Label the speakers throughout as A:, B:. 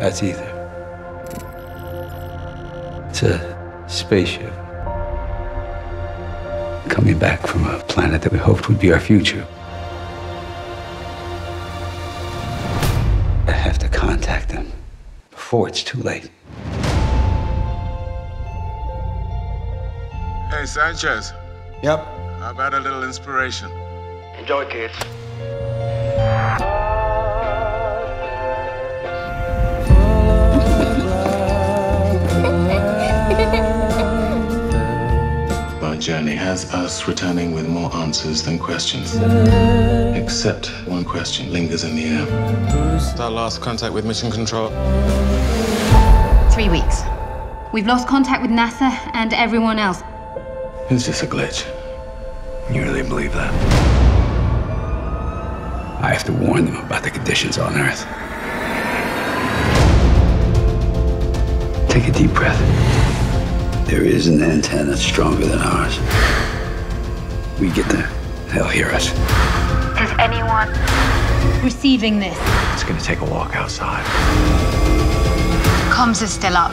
A: That's Aether. It's a spaceship coming back from a planet that we hoped would be our future. I have to contact them before it's too late.
B: Hey, Sanchez.
C: Yep.
B: How about a little inspiration?
C: Enjoy, kids.
B: Journey has us returning with more answers than questions. Except one question lingers in the air. Who's our last contact with Mission Control.
D: Three weeks. We've lost contact with NASA and everyone else.
A: It's just a glitch. You really believe that? I have to warn them about the conditions on Earth. Take a deep breath. There is an antenna stronger than ours. We get there, they'll hear us.
D: Is anyone receiving this?
A: It's gonna take a walk outside.
D: Comms is still up.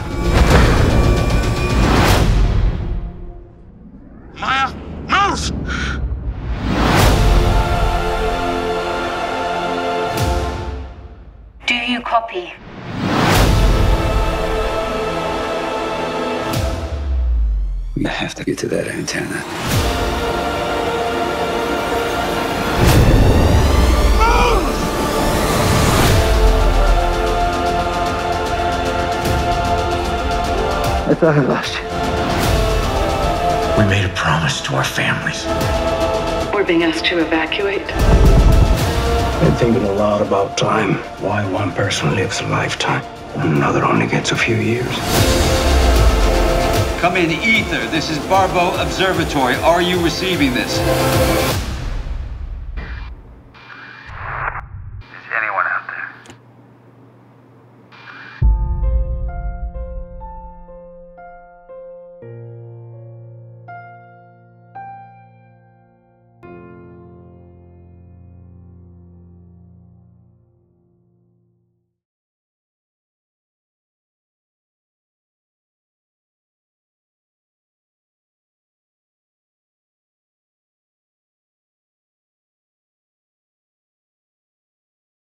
B: Maya, move!
D: Do you copy?
A: We have to get to that antenna. I thought I lost you.
E: We made a promise to our families.
F: We're being asked to evacuate.
G: Been thinking a lot about time. Why one person lives a lifetime and another only gets a few years.
H: Come in, Aether. This is Barbeau Observatory. Are you receiving this?